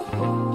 oh, oh.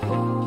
Oh.